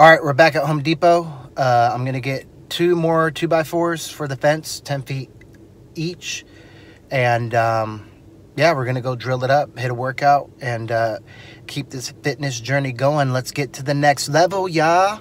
All right, we're back at Home Depot. Uh, I'm gonna get two more two by fours for the fence, ten feet each, and um, yeah, we're gonna go drill it up, hit a workout, and uh, keep this fitness journey going. Let's get to the next level, y'all.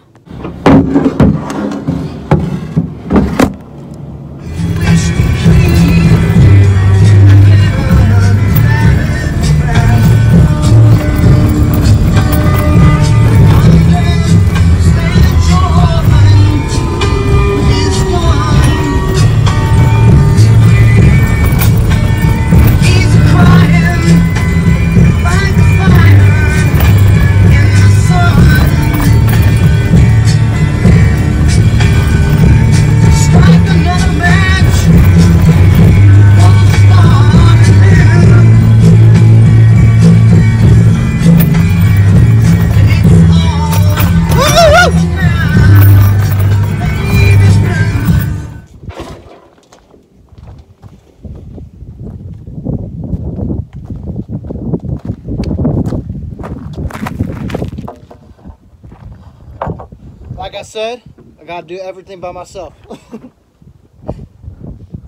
I said, I gotta do everything by myself.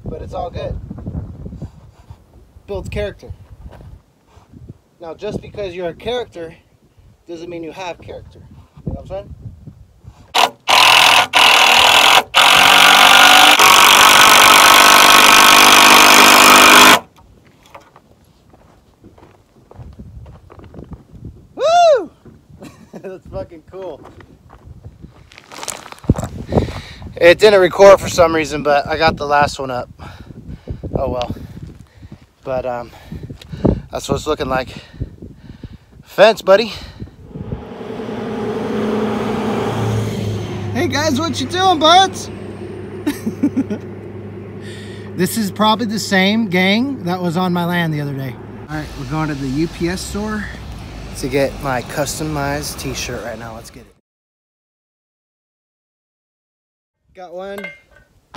but it's all good. Builds character. Now, just because you're a character doesn't mean you have character. You know what I'm saying? Woo! That's fucking cool. It didn't record for some reason, but I got the last one up. Oh well. But um, that's what it's looking like. Fence, buddy. Hey guys, what you doing, buds? this is probably the same gang that was on my land the other day. All right, we're going to the UPS store to get my customized t-shirt right now. Let's get it. Got one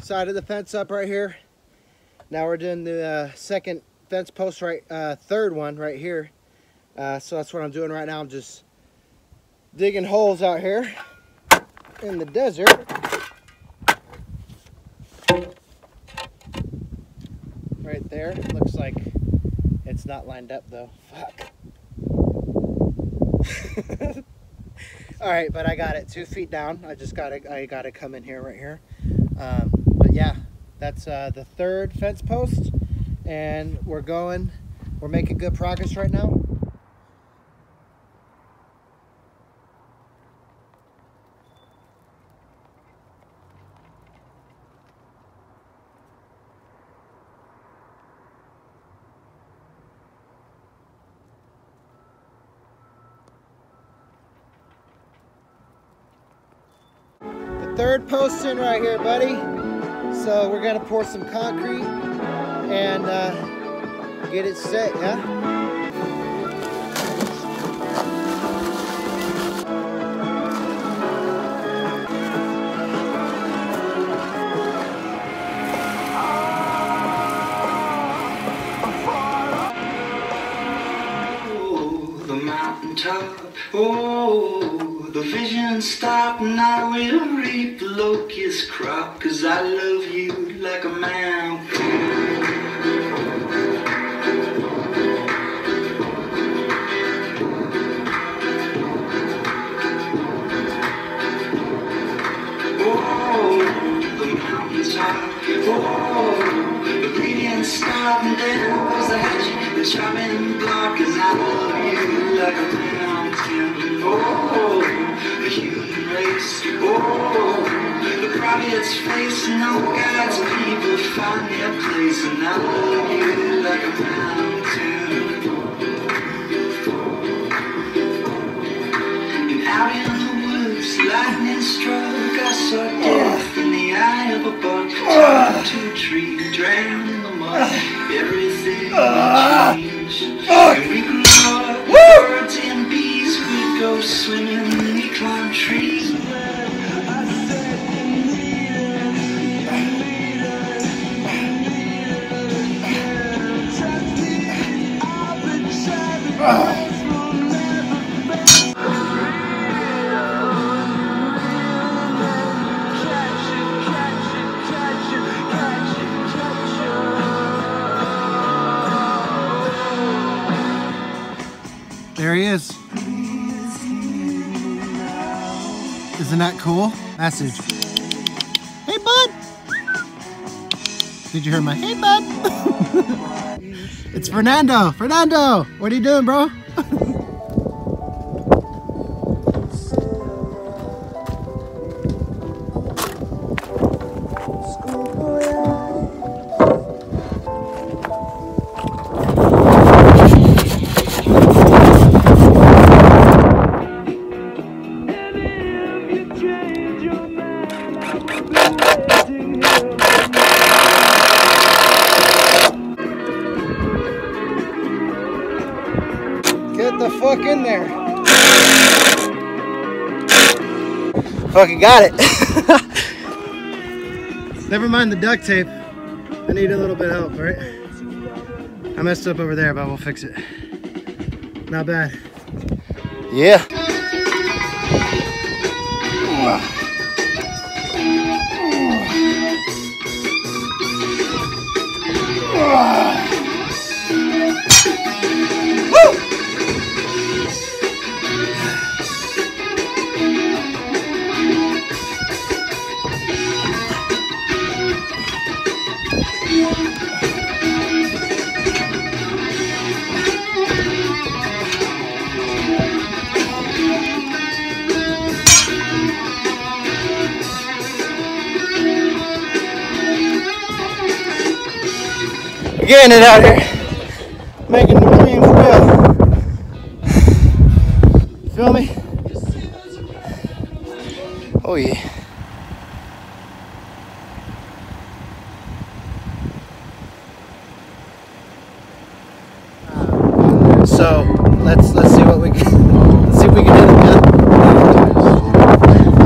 side of the fence up right here. Now we're doing the uh, second fence post right, uh, third one right here. Uh, so that's what I'm doing right now. I'm just digging holes out here in the desert. Right there. Looks like it's not lined up though. Fuck. All right, but I got it two feet down. I just got to I got to come in here right here. Um, but yeah, that's uh, the third fence post, and we're going. We're making good progress right now. Third post in right here, buddy. So we're gonna pour some concrete and uh, get it set, yeah? Oh, the vision stop, and I will reap the locust crop. Cause I love you like a mountain. Oh, the and there goes the the block. Cause I love you like a mountain. Oh, the human race. Oh, prophet's face. All God's people find their place. And I love you like a mountain. And out in the woods, lightning struck. I saw death in the eye of a buck. Tied to a tree, drowned in the mud. Everything changed. Ah! And we grew up, birds and bees would go swimming. There he is. Isn't that cool? Message. Hey, bud. Did you hear my, hey, bud? it's Fernando. Fernando, what are you doing, bro? Fucking got it. Never mind the duct tape. I need a little bit of help, right? I messed up over there, but we'll fix it. Not bad. Yeah. Getting it out here. Making the dreams real. Feel me? Oh yeah. So let's let's see what we can let's see if we can hit it again.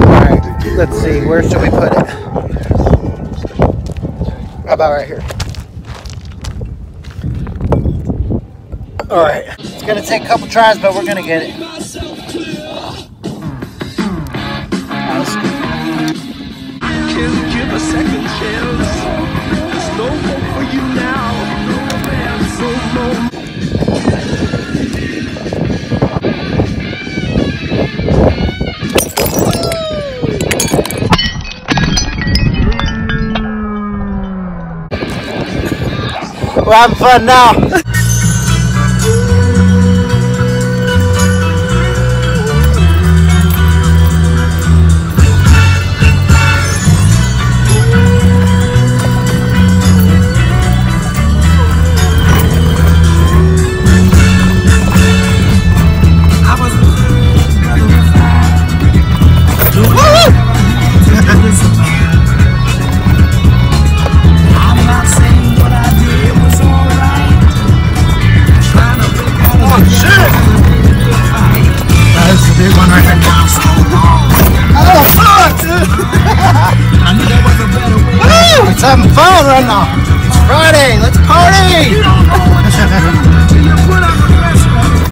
Alright, let's see, where should we put it? How about right here? Alright. It's gonna take a couple tries, but we're gonna get it. We're having fun now. Shit! That's a big one right there. Oh fuck, dude! Woo! It's having fun right now. It's Friday. Let's party!